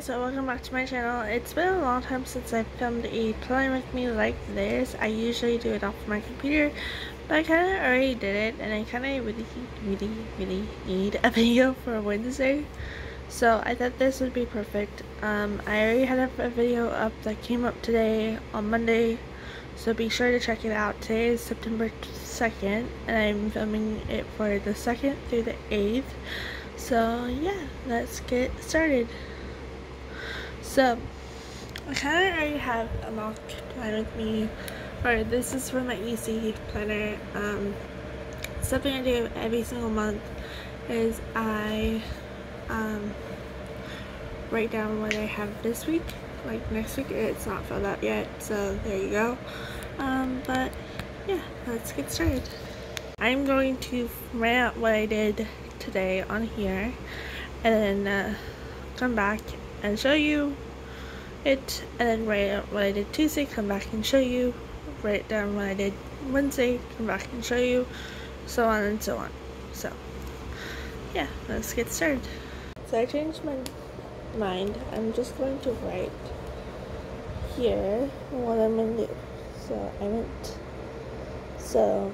guys, so welcome back to my channel. It's been a long time since I filmed a plan with me like this. I usually do it off my computer, but I kind of already did it, and I kind of really, really, really need a video for Wednesday. So I thought this would be perfect. Um, I already had a video up that came up today on Monday, so be sure to check it out. Today is September 2nd, and I'm filming it for the 2nd through the 8th. So yeah, let's get started. So, I kind of already have a mock plan with me, or this is for my EC planner. Um, something I do every single month is I um, write down what I have this week. Like next week, it's not filled out yet, so there you go. Um, but yeah, let's get started. I'm going to write out what I did today on here and then uh, come back and show you it and then write out what I did Tuesday, come back and show you, write down what I did Wednesday, come back and show you, so on and so on. So, yeah, let's get started. So I changed my mind. I'm just going to write here what I'm to do. So I went, so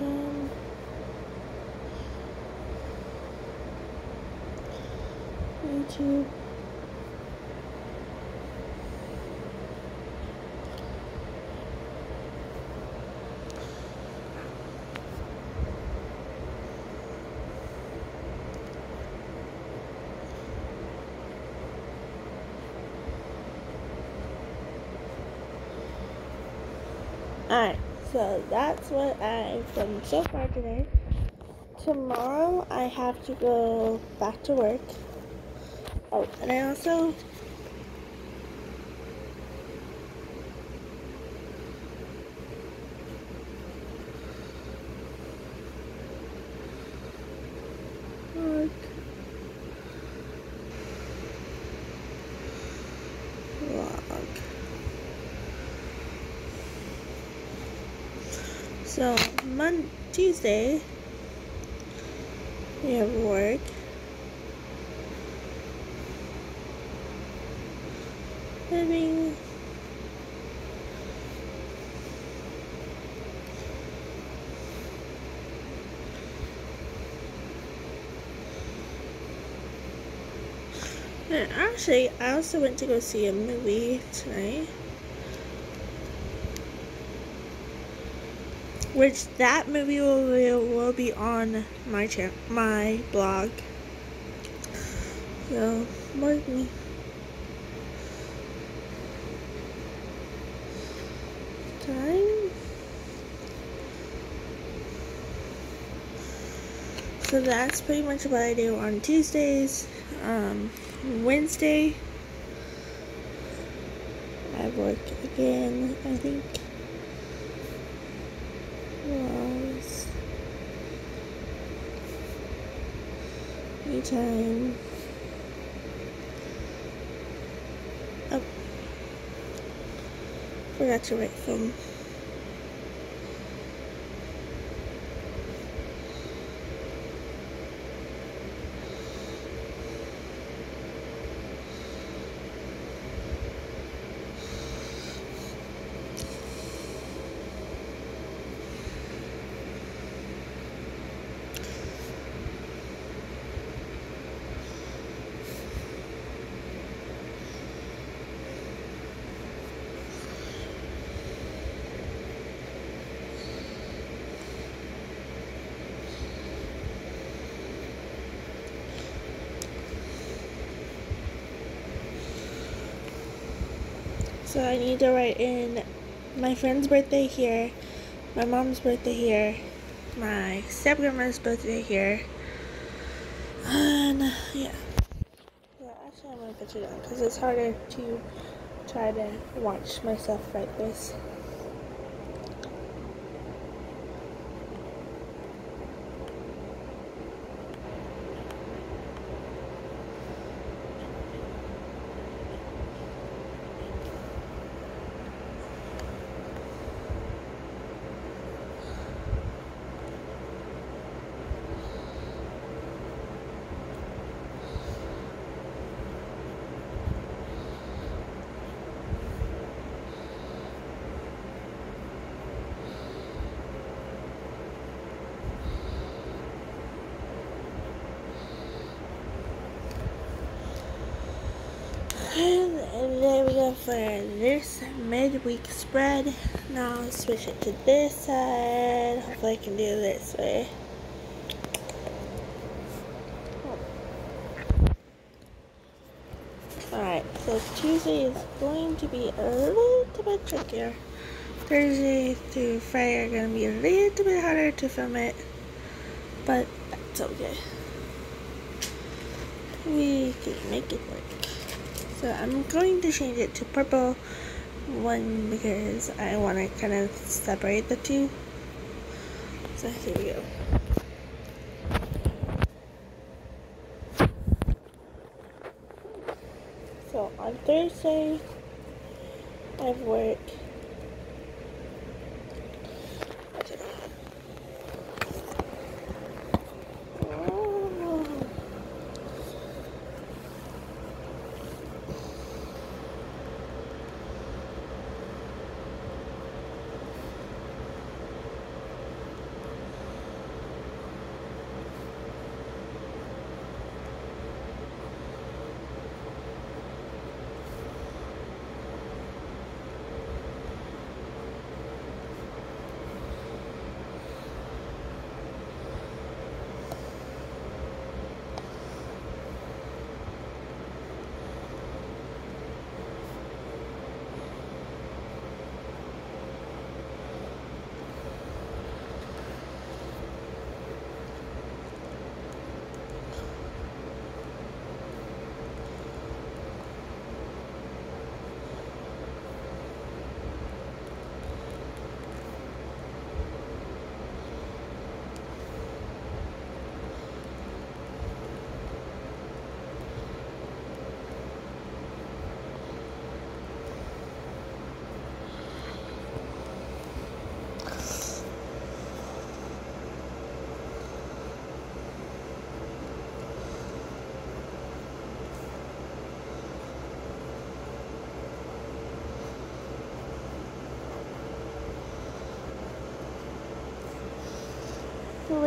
Um, YouTube. Alright, so that's what I've done so far today. Tomorrow I have to go back to work. Oh, and I also. Vlog. So, Monday, Tuesday, we have work. And actually, I also went to go see a movie tonight. which that movie will, be, will be on my channel, my blog. So, mark me. Time. So that's pretty much what I do on Tuesdays. Um, Wednesday, I work again, I think was anytime oh forgot to write film So I need to write in my friend's birthday here, my mom's birthday here, my stepgrandma's birthday here, and yeah. Yeah, actually I'm gonna put it down because it's harder to try to watch myself write this. For this midweek spread, now I'll switch it to this side. Hopefully I can do this way. Alright, so Tuesday is going to be a little bit trickier. Thursday through Friday are going to be a little bit harder to film it, but that's okay. We can make it work. So I'm going to change it to purple one because I want to kind of separate the two. So here we go. So on Thursday, I've worked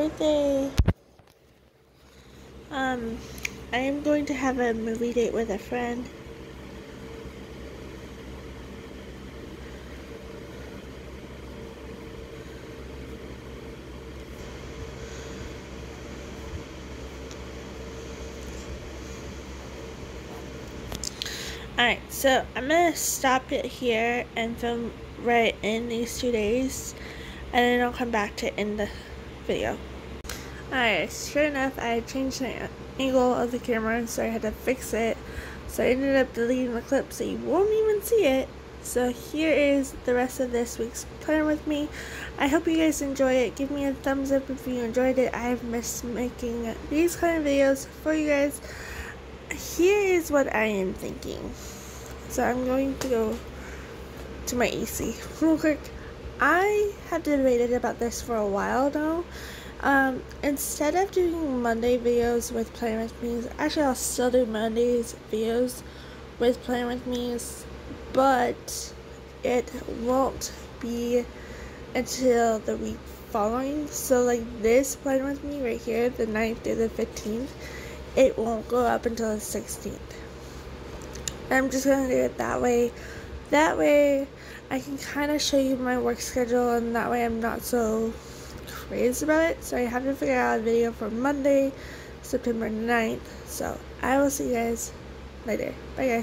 birthday. Um, I am going to have a movie date with a friend. Alright, so I'm going to stop it here and film right in these two days. And then I'll come back to end the video. Alright, sure enough, I changed the angle of the camera, so I had to fix it. So I ended up deleting the clip so you won't even see it. So here is the rest of this week's plan with me. I hope you guys enjoy it. Give me a thumbs up if you enjoyed it. I have missed making these kind of videos for you guys. Here is what I am thinking. So I'm going to go to my EC real quick. I have debated about this for a while now. Um, instead of doing Monday videos with Plan With Me, actually I'll still do Mondays videos with Plan With Me, but it won't be until the week following. So like this Plan With Me right here, the 9th through the 15th, it won't go up until the 16th. I'm just gonna do it that way. That way I can kind of show you my work schedule and that way I'm not so crazy about it. So I have to figure out a video for Monday, September 9th. So I will see you guys later. Bye guys.